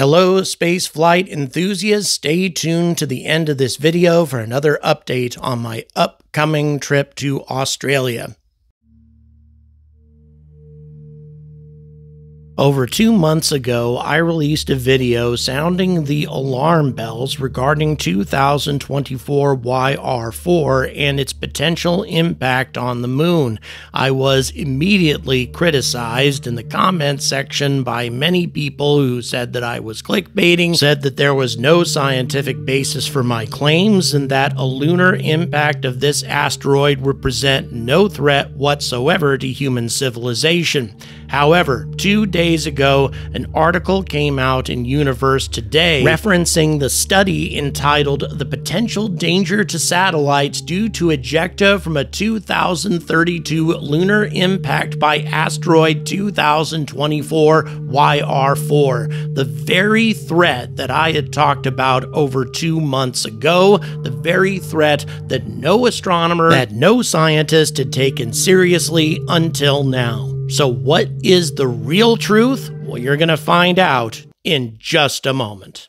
Hello, spaceflight enthusiasts. Stay tuned to the end of this video for another update on my upcoming trip to Australia. Over two months ago, I released a video sounding the alarm bells regarding 2024 YR4 and its potential impact on the moon. I was immediately criticized in the comment section by many people who said that I was clickbaiting, said that there was no scientific basis for my claims, and that a lunar impact of this asteroid would present no threat whatsoever to human civilization. However, two days ago, an article came out in Universe Today referencing the study entitled The Potential Danger to Satellites Due to Ejecta from a 2032 Lunar Impact by Asteroid 2024 YR4. The very threat that I had talked about over two months ago, the very threat that no astronomer, that no scientist had taken seriously until now. So, what is the real truth? Well, you're going to find out in just a moment.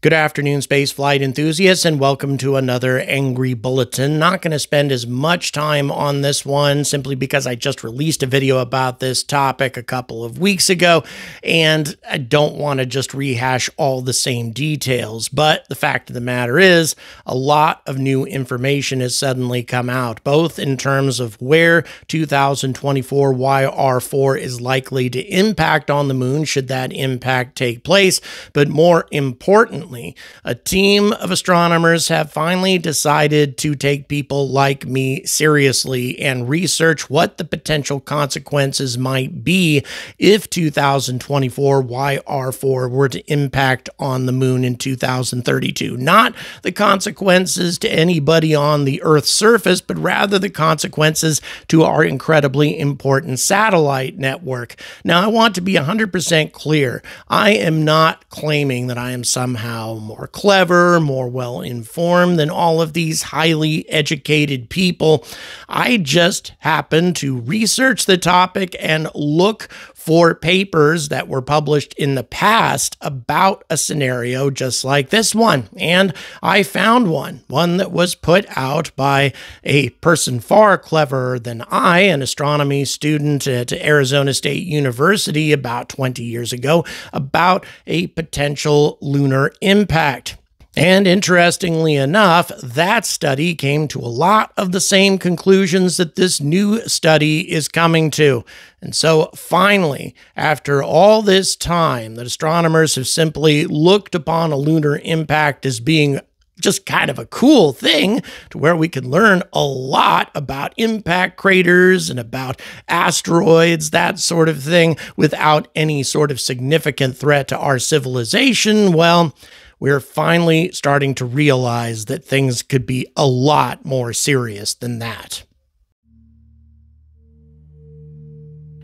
Good afternoon, spaceflight enthusiasts, and welcome to another Angry Bulletin. Not going to spend as much time on this one simply because I just released a video about this topic a couple of weeks ago, and I don't want to just rehash all the same details. But the fact of the matter is, a lot of new information has suddenly come out, both in terms of where 2024 YR4 is likely to impact on the moon, should that impact take place, but more importantly, recently, a team of astronomers have finally decided to take people like me seriously and research what the potential consequences might be if 2024 YR4 were to impact on the moon in 2032. Not the consequences to anybody on the Earth's surface, but rather the consequences to our incredibly important satellite network. Now, I want to be 100% clear. I am not claiming that I am somehow more clever, more well informed than all of these highly educated people. I just happened to research the topic and look for papers that were published in the past about a scenario just like this one. And I found one, one that was put out by a person far cleverer than I, an astronomy student at Arizona State University about 20 years ago, about a potential lunar impact. And interestingly enough, that study came to a lot of the same conclusions that this new study is coming to. And so finally, after all this time that astronomers have simply looked upon a lunar impact as being just kind of a cool thing to where we can learn a lot about impact craters and about asteroids, that sort of thing, without any sort of significant threat to our civilization. Well, we're finally starting to realize that things could be a lot more serious than that.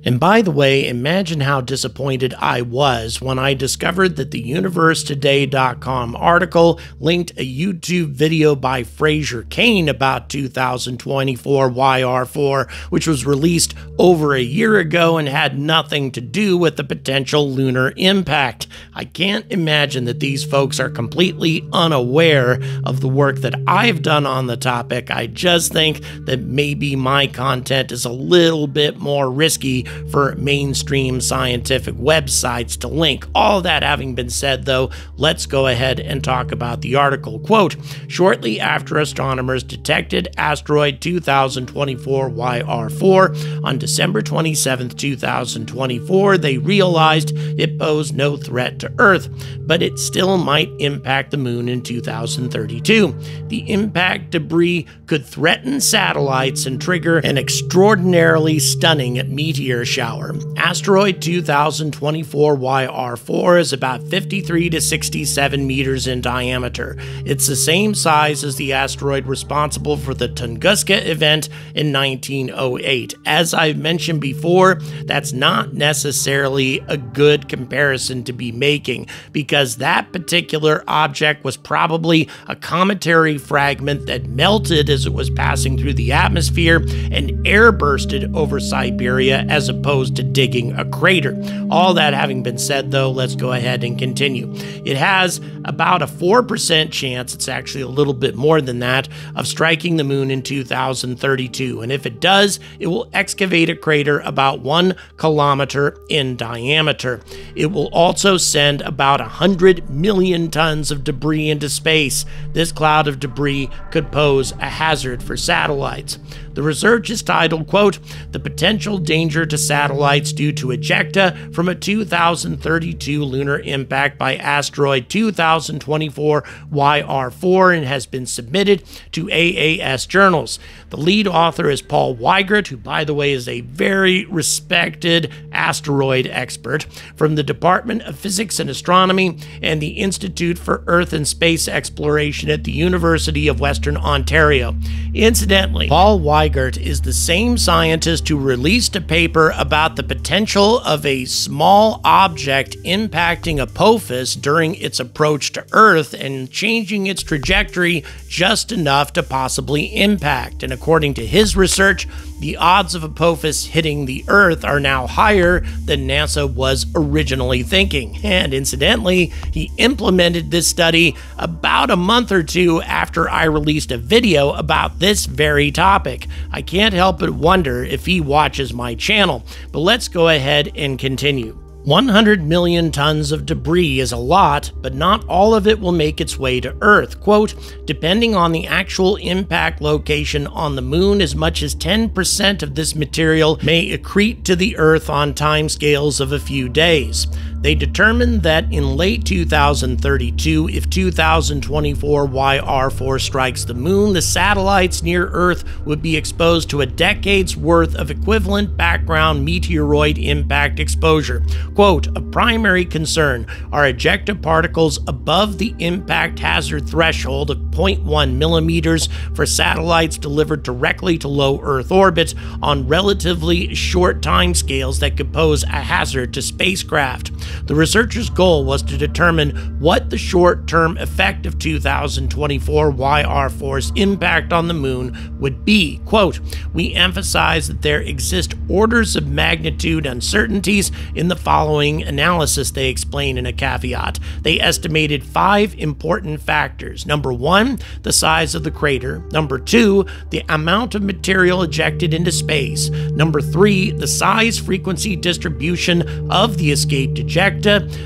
And by the way, imagine how disappointed I was when I discovered that the UniverseToday.com article linked a YouTube video by Fraser Cain about 2024 YR4, which was released over a year ago and had nothing to do with the potential lunar impact. I can't imagine that these folks are completely unaware of the work that I've done on the topic. I just think that maybe my content is a little bit more risky for mainstream scientific websites to link. All that having been said, though, let's go ahead and talk about the article. Quote Shortly after astronomers detected asteroid 2024 YR4 on December 27, 2024, they realized it posed no threat to Earth, but it still might impact the moon in 2032. The impact debris could threaten satellites and trigger an extraordinarily stunning meteor meteor shower. Asteroid 2024 YR4 is about 53 to 67 meters in diameter. It's the same size as the asteroid responsible for the Tunguska event in 1908. As I've mentioned before, that's not necessarily a good comparison to be making because that particular object was probably a cometary fragment that melted as it was passing through the atmosphere and airbursted over Siberia as opposed to digging a crater. All that having been said, though, let's go ahead and continue. It has about a 4% chance, it's actually a little bit more than that, of striking the moon in 2032. And if it does, it will excavate a crater about one kilometer in diameter. It will also send about 100 million tons of debris into space. This cloud of debris could pose a hazard for satellites. The research is titled, quote, The Potential Danger to Satellites Due to Ejecta from a 2032 Lunar Impact by Asteroid 2024 YR4 and has been submitted to AAS journals. The lead author is Paul Wiegert, who, by the way, is a very respected asteroid expert from the Department of Physics and Astronomy and the Institute for Earth and Space Exploration at the University of Western Ontario. Incidentally, Paul Wiegert is the same scientist who released a paper about the potential of a small object impacting Apophis during its approach to Earth and changing its trajectory just enough to possibly impact. And according to his research, the odds of Apophis hitting the Earth are now higher than NASA was originally thinking. And incidentally, he implemented this study about a month or two after I released a video about this very topic. I can't help but wonder if he watches my channel. But let's go ahead and continue. 100 million tons of debris is a lot, but not all of it will make its way to Earth. Quote, depending on the actual impact location on the moon, as much as 10% of this material may accrete to the Earth on timescales of a few days. They determined that in late 2032, if 2024 YR4 strikes the moon, the satellites near Earth would be exposed to a decade's worth of equivalent background meteoroid impact exposure. Quote, a primary concern are ejecta particles above the impact hazard threshold of 0.1 millimeters for satellites delivered directly to low Earth orbit on relatively short timescales that could pose a hazard to spacecraft. The researchers' goal was to determine what the short term effect of 2024 YR4's impact on the moon would be. Quote, We emphasize that there exist orders of magnitude uncertainties in the following analysis, they explain in a caveat. They estimated five important factors. Number one, the size of the crater. Number two, the amount of material ejected into space. Number three, the size frequency distribution of the escaped ejecta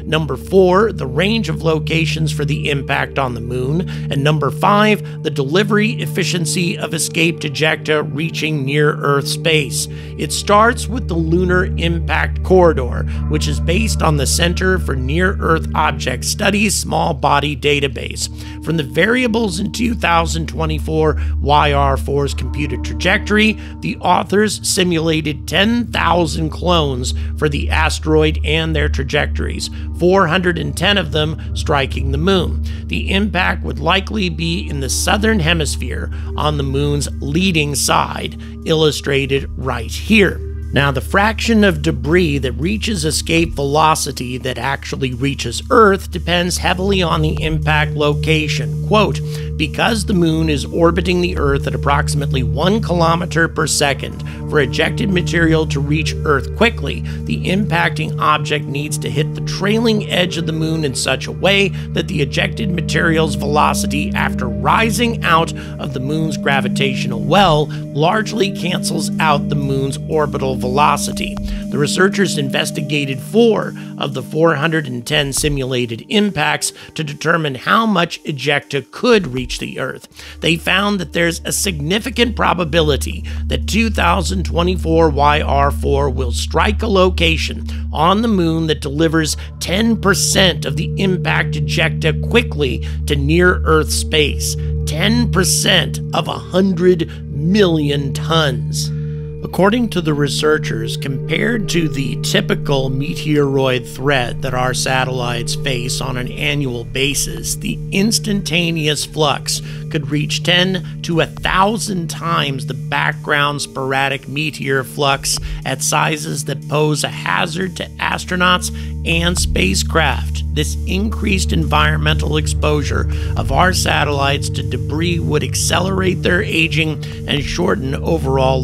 Number four, the range of locations for the impact on the moon. And number five, the delivery efficiency of escaped ejecta reaching near Earth space. It starts with the Lunar Impact Corridor, which is based on the Center for Near Earth Object Studies small body database. From the variables in 2024 YR4's computed trajectory, the authors simulated 10,000 clones for the asteroid and their trajectory trajectories, 410 of them striking the moon. The impact would likely be in the southern hemisphere on the moon's leading side, illustrated right here. Now, the fraction of debris that reaches escape velocity that actually reaches Earth depends heavily on the impact location. Quote, because the moon is orbiting the Earth at approximately one kilometer per second, for ejected material to reach Earth quickly, the impacting object needs to hit the trailing edge of the moon in such a way that the ejected material's velocity after rising out of the moon's gravitational well largely cancels out the moon's orbital velocity. The researchers investigated four of the 410 simulated impacts to determine how much ejecta could reach the Earth. They found that there's a significant probability that 2024 YR4 will strike a location on the moon that delivers 10% of the impact ejecta quickly to near Earth space. 10% of 100 million tons. According to the researchers, compared to the typical meteoroid threat that our satellites face on an annual basis, the instantaneous flux could reach 10 to 1,000 times the background sporadic meteor flux at sizes that pose a hazard to astronauts and spacecraft. This increased environmental exposure of our satellites to debris would accelerate their aging and shorten overall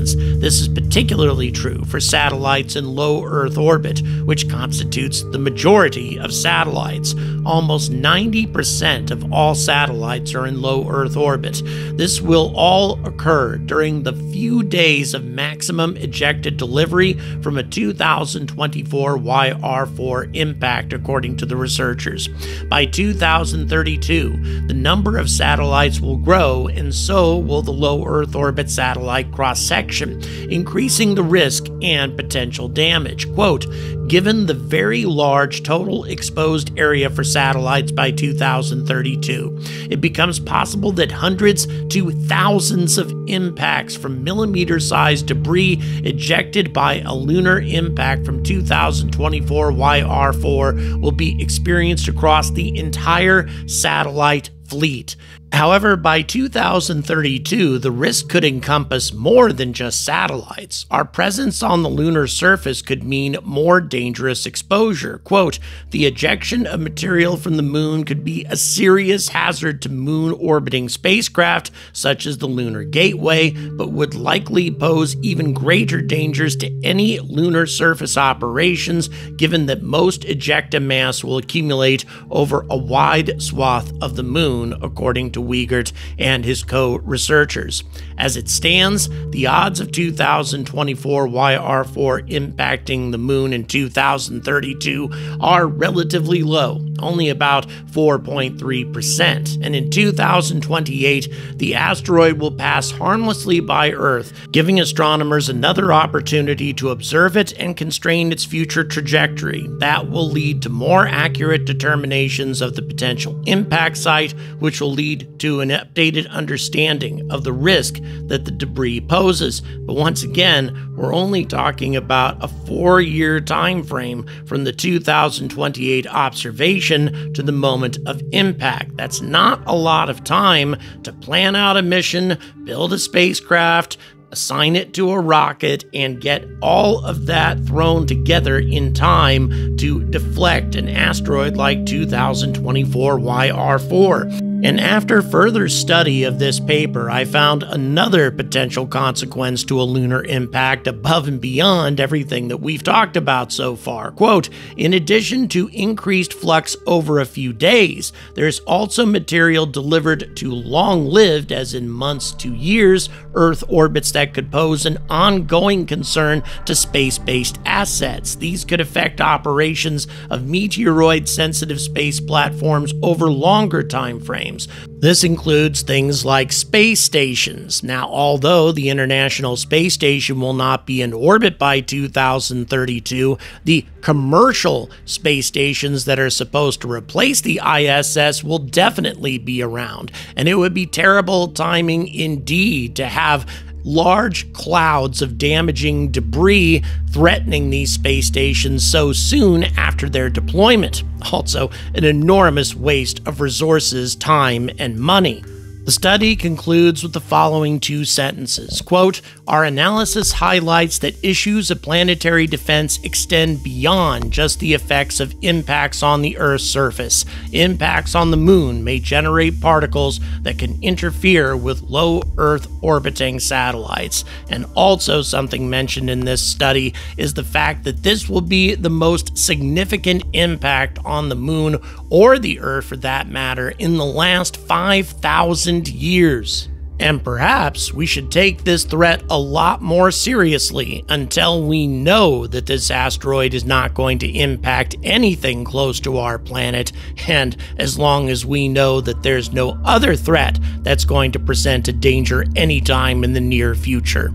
This is particularly true for satellites in low Earth orbit, which constitutes the majority of satellites. Almost 90% of all satellites are in low Earth orbit. This will all occur during the few days of maximum ejected delivery from a 2024 YR4 impact, according to the researchers. By 2032, the number of satellites will grow, and so will the low Earth orbit satellite cross section, increasing the risk and potential damage. Quote, given the very large total exposed area for satellites by 2032, it becomes possible that hundreds to thousands of impacts from millimeter sized debris ejected by a lunar impact from 2024 YR4 will be experienced across the entire satellite fleet. However, by 2032, the risk could encompass more than just satellites. Our presence on the lunar surface could mean more dangerous exposure. Quote, the ejection of material from the moon could be a serious hazard to moon orbiting spacecraft, such as the Lunar Gateway, but would likely pose even greater dangers to any lunar surface operations, given that most ejecta mass will accumulate over a wide swath of the moon, according to to Wiegert and his co researchers. As it stands, the odds of 2024 YR4 impacting the moon in 2032 are relatively low, only about 4.3%. And in 2028, the asteroid will pass harmlessly by Earth, giving astronomers another opportunity to observe it and constrain its future trajectory. That will lead to more accurate determinations of the potential impact site, which will lead to an updated understanding of the risk that the debris poses. But once again, we're only talking about a four year time frame from the 2028 observation to the moment of impact. That's not a lot of time to plan out a mission, build a spacecraft, assign it to a rocket, and get all of that thrown together in time to deflect an asteroid like 2024 YR4. And after further study of this paper, I found another potential consequence to a lunar impact above and beyond everything that we've talked about so far. Quote In addition to increased flux over a few days, there's also material delivered to long lived, as in months to years, Earth orbits that could pose an ongoing concern to space based assets. These could affect operations of meteoroid sensitive space platforms over longer time frames frames. This includes things like space stations. Now, although the International Space Station will not be in orbit by 2032, the commercial space stations that are supposed to replace the ISS will definitely be around. And it would be terrible timing indeed to have large clouds of damaging debris threatening these space stations so soon after their deployment. Also, an enormous waste of resources, time, and money. The study concludes with the following two sentences quote, Our analysis highlights that issues of planetary defense extend beyond just the effects of impacts on the Earth's surface. Impacts on the moon may generate particles that can interfere with low Earth orbiting satellites. And also, something mentioned in this study is the fact that this will be the most significant impact on the moon or the Earth for that matter in the last 5,000 years. And perhaps we should take this threat a lot more seriously until we know that this asteroid is not going to impact anything close to our planet, and as long as we know that there's no other threat that's going to present a danger anytime in the near future.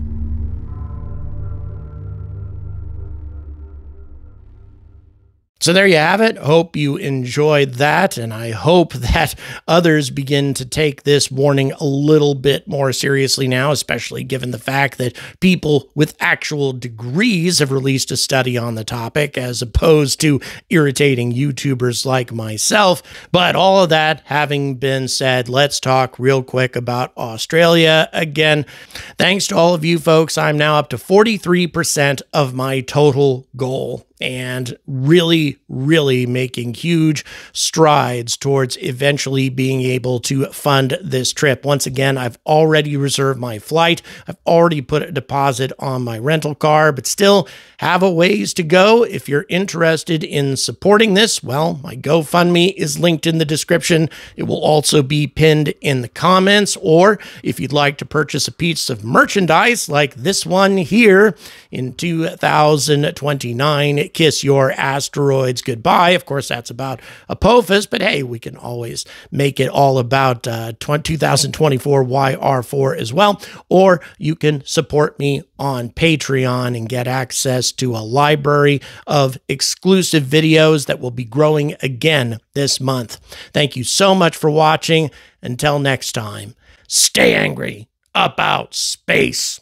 So there you have it. Hope you enjoyed that. And I hope that others begin to take this warning a little bit more seriously now, especially given the fact that people with actual degrees have released a study on the topic, as opposed to irritating YouTubers like myself. But all of that having been said, let's talk real quick about Australia again. Thanks to all of you folks, I'm now up to 43% of my total goal and really, really making huge strides towards eventually being able to fund this trip. Once again, I've already reserved my flight, I've already put a deposit on my rental car, but still have a ways to go. If you're interested in supporting this, well, my GoFundMe is linked in the description. It will also be pinned in the comments. Or if you'd like to purchase a piece of merchandise like this one here in 2029, Kiss Your Asteroids Goodbye. Of course, that's about Apophis, but hey, we can always make it all about uh, 2024 YR4 as well. Or you can support me on Patreon and get access to a library of exclusive videos that will be growing again this month. Thank you so much for watching. Until next time, stay angry about space.